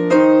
you